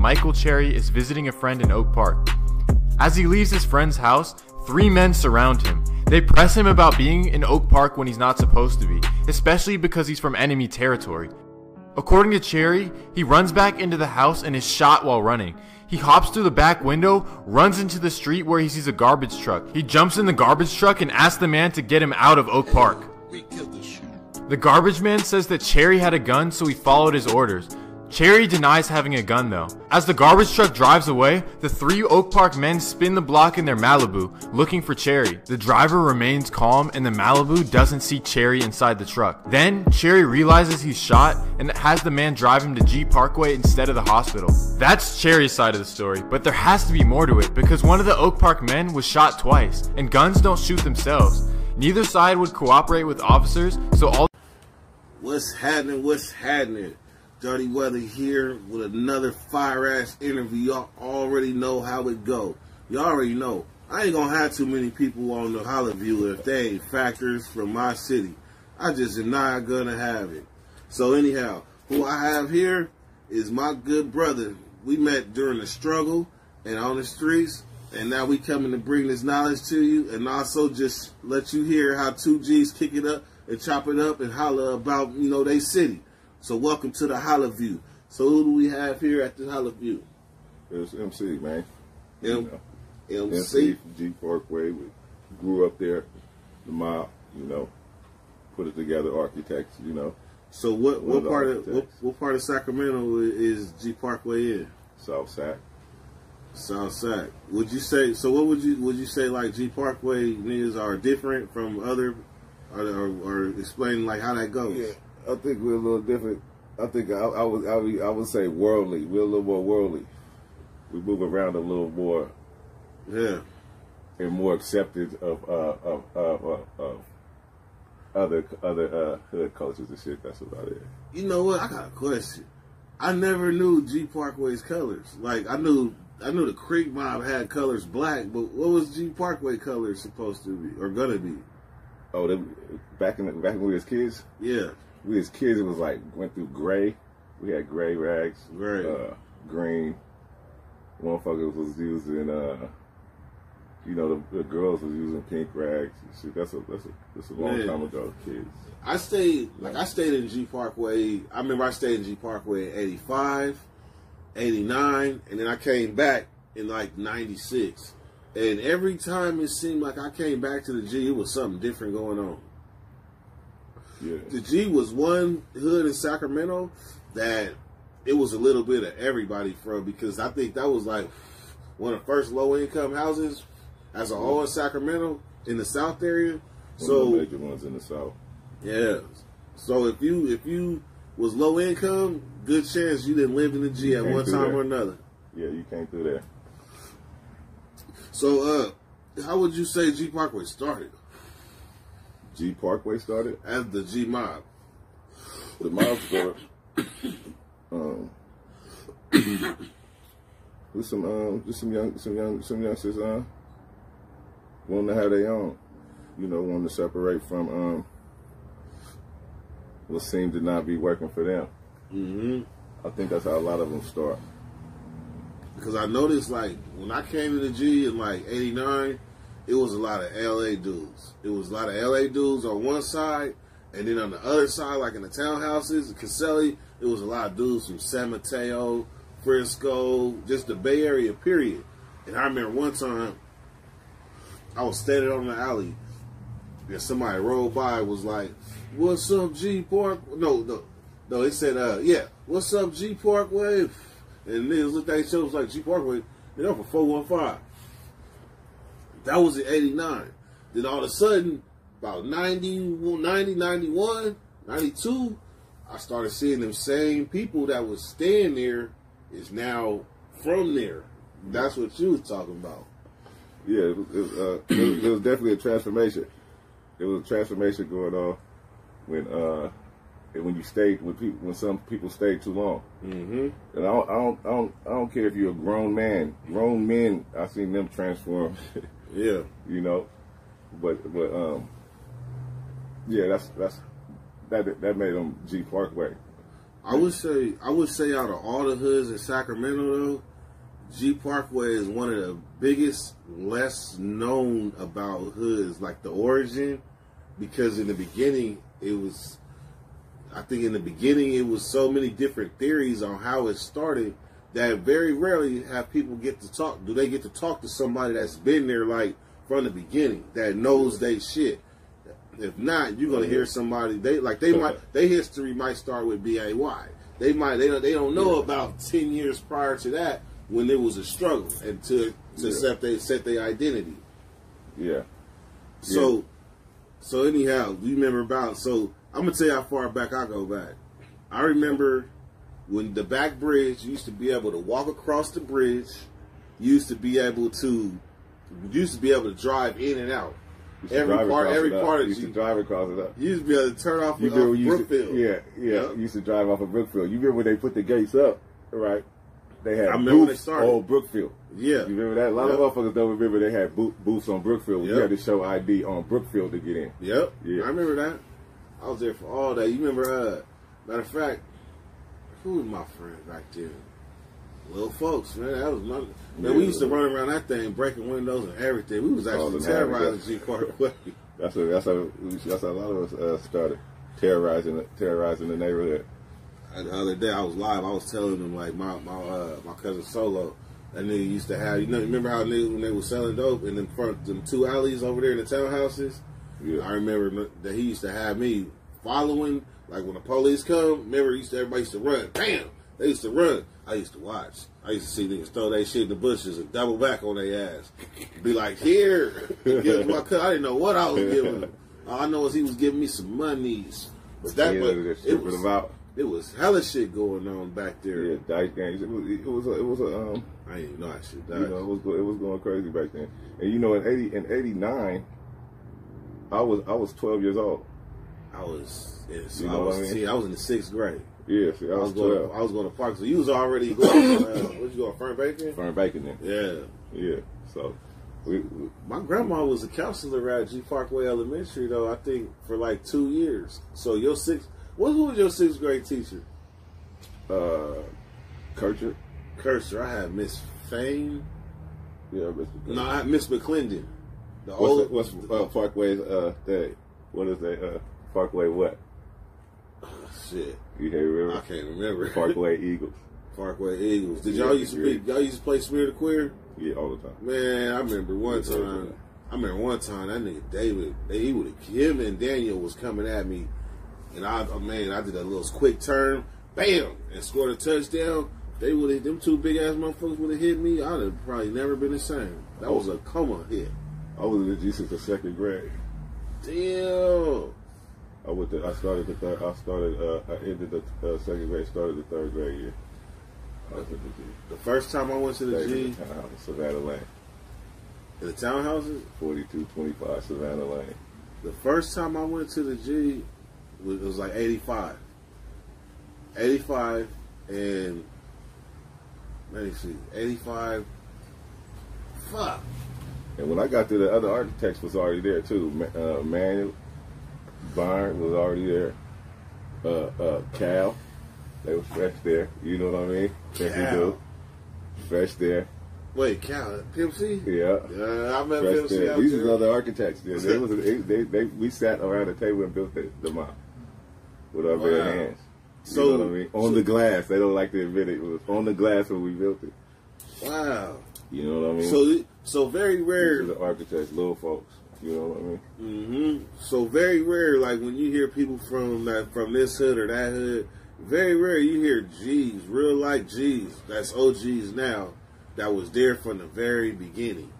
Michael Cherry is visiting a friend in Oak Park. As he leaves his friend's house, three men surround him. They press him about being in Oak Park when he's not supposed to be, especially because he's from enemy territory. According to Cherry, he runs back into the house and is shot while running. He hops through the back window, runs into the street where he sees a garbage truck. He jumps in the garbage truck and asks the man to get him out of Oak Park. The garbage man says that Cherry had a gun, so he followed his orders. Cherry denies having a gun though. As the garbage truck drives away, the three Oak Park men spin the block in their Malibu, looking for Cherry. The driver remains calm and the Malibu doesn't see Cherry inside the truck. Then, Cherry realizes he's shot and has the man drive him to G Parkway instead of the hospital. That's Cherry's side of the story, but there has to be more to it because one of the Oak Park men was shot twice, and guns don't shoot themselves. Neither side would cooperate with officers, so all What's happening? What's happening? Dirty Weather here with another fire ass interview. Y'all already know how it go. Y'all already know. I ain't gonna have too many people on the Holla View if they ain't factors from my city. I just am not gonna have it. So anyhow, who I have here is my good brother. We met during the struggle and on the streets, and now we coming to bring this knowledge to you, and also just let you hear how two G's kick it up and chop it up and holler about you know they city. So welcome to the Holla View. So who do we have here at the Holla View? It's MC, man. M- You know, MC. MC from G Parkway. We grew up there. The mob, you know, put it together. Architects, you know, So what what of the part of what, what part of Sacramento is G Parkway in? South Sac. South Sac. Would you say so? What would you would you say like G Parkway niggas are different from other, or, or, or explain like how that goes? Yeah, I think we're a little different. I think I, I would I would I would say worldly. We're a little more worldly. We move around a little more Yeah. and more accepted of uh, of, of, of, of other other uh, hood cultures and shit. That's about it. You know what? I got a question. I never knew G Parkway's colors. Like I knew I knew the Creek Mob had colors black, but what was G Parkway colors supposed to be or gonna be? Oh, they, back in the, back when we was kids, Yeah. We as kids it was like went through gray. We had gray rags, Gray. uh, green. Motherfuckers was using, uh, you know, the, the girls was using pink rags. shit. That's a that's a that's a long Man. time ago, kids. I stayed like I stayed in G Parkway. I remember I stayed in G Parkway in 85, 89, and then I came back in like 96. And every time it seemed like I came back to the G, it was something different going on. Yeah, The G was one hood in Sacramento that it was a little bit of everybody from because I think that was like one of the first low income houses as a whole in Sacramento in the South area. one So of the major ones in the south. yeah. So if you if you was low income, good chance you didn't live in the G at one time that. or another. Yeah, you came through there. So uh how would you say G Parkway started G Parkway started. as the G mob? The mob store. um, with some um, just some young, some young, some youngsters uh, wanting to have their own. You know, wanting to separate from um, what seemed to not be working for them. Mm-hmm. I think that's how a lot of them start. Because I noticed like when I came to the G in like '89, it was a lot of LA dudes. It was a lot of LA dudes on one side, and then on the other side, like in the townhouses, Caselli, it was a lot of dudes from San Mateo, Frisco, just the Bay Area, period. And I remember one time I was standing on the alley, and somebody rolled by, was like, "What's up, G Park?" No, no, no. They said, "Uh, yeah, what's up, G Parkway?" And niggas looked at each other was like, G Parkway, they're for 415. That was in 89. Then all of a sudden, about 90, 90, 91, 92, I started seeing them same people that was staying there is now from there. That's what you was talking about. Yeah, it was, it was, uh, it was, it was definitely a transformation. It was a transformation going on when uh, when you stayed when people when some people stayed too long. Mm-hmm. And I don't, I don't, I don't, I don't care if you're a grown man. Grown men, I've seen them transform. Yeah. you know, but but um, yeah, that's that's that that made them G Parkway. I would say I would say out of all the hoods in Sacramento though, G Parkway is one of the biggest, less known about hoods, like the origin, because in the beginning it was I think in the beginning it was so many different theories on how it started that very rarely have people get to talk. Do they get to talk to somebody that's been there like from the beginning that knows they shit? If not, you're gonna hear somebody they like they might their history might start with BAY. They might they don't they don't know about ten years prior to that when there was a struggle and to to Yeah. set they set their identity. Yeah. So, so anyhow, you remember about? So I'm gonna tell you how far back I go back. I remember when the back bridge you used to be able to walk across the bridge. You used to be able to, you used to be able to drive in and out. Every part, every part of used G. to drive across it up. You used to be able to turn off, You off used to, Brookfield. yeah, yeah. Yep. Used to drive off of Brookfield. You remember when they put the gates up, right? They had I remember when they booths started. on Brookfield. yeah. You remember that? A lot Yep. of motherfuckers don't remember they had booth, booths on Brookfield. You had to show ID on Brookfield to get in. Yep. Yeah. I remember that. I was there for all that. You remember, uh, matter of fact, who was my friend back then? Little folks, man. That was my, man, Yeah. we used to run around that thing, breaking windows and everything. We was Oh, actually the terrorizing G Parkway. That's a, that's how that's how a lot of us uh, started terrorizing the, terrorizing the neighborhood. And the other day I was live. I was telling them like my my uh, my cousin Solo. That nigga used to have you know remember how niggas when they were selling dope and in front them two alleys over there in the townhouses. Yeah. I remember that he used to have me following, like when the police come. Remember, used to, everybody used to run. Bam! They used to run. I used to watch. I used to see niggas throw that shit in the bushes and double back on their ass. Be like, here, give my. I didn't know what I was giving him. All I know is he was giving me some monies. But that, yeah, they're it was, about. it was hella shit going on back there. Yeah, dice games. It was it was a, it was a um I didn't even know that shit. you know it was it was going crazy back then. And you know in eighty in eighty nine, I was I was twelve years old. I was, yeah, so You I was, I mean? see, I was in the sixth grade. Yeah, see, I I was was going, twelve. I was going to park. So you was already going. To, uh, what you going, Fern Bacon? Fern Bacon then. Yeah. Yeah. So we, we My grandma was a counselor at G Parkway Elementary, though. I think for like two years. So your sixth, what who was your sixth grade teacher? uh Kircher. Cursor. I had Miss Fane. Yeah, Mr. No, I had Miss McClendon. The What's, old the, what's uh, Parkway's uh thing? What is that? Uh, Parkway what? shit. You can't I remember? can't remember. Parkway Eagles. Parkway Eagles. Did y'all used to be, y'all used to play Smear the Queer? Yeah, all the time. Man, I remember one time. I remember one time that nigga David, he would him and Daniel was coming at me, and I, oh, man, I did a little quick turn, bam, and scored a touchdown. They would have them two big ass motherfuckers would have hit me. I'd have probably never been the same. That was a coma hit. I was in the G since the second grade. Damn. I went. To, I started the third. I started. Uh, I ended the uh, second grade. Started the third grade year. I was in the G. The first time I went to the Stayed G, the town, Savannah Lane, in the townhouses, forty-two twenty-five Savannah Lane. the first time I went to the G was, it was like 85. 85 and let me see, 85. Fuck. And when I got there, the other architects was already there too. Uh, Manuel Byrne was already there. Uh, uh, Cal, they were fresh there. You know what I mean? Yes, Cal. do. Fresh there. Wait, Cal, Pimp C? Yeah. Yeah, I met Fresh Pimp C there. These there. are other architects. There. They was, they, they, they, we sat around the table and built the, the mop with our bare hands. You So- know what I mean? On so- the glass. They don't like to admit it. It was on the glass when we built it. Wow. You know what I mean? So, so very These rare. are the architects, little folks. You know what I mean? hmm So very rare, like when you hear people from that from this hood or that hood, very rare you hear G's, real life G's. That's OGs now. That was there from the very beginning.